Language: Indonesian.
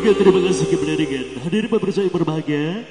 Oke terima kasih kepada dengan hadirin pemirsa yang berbahagia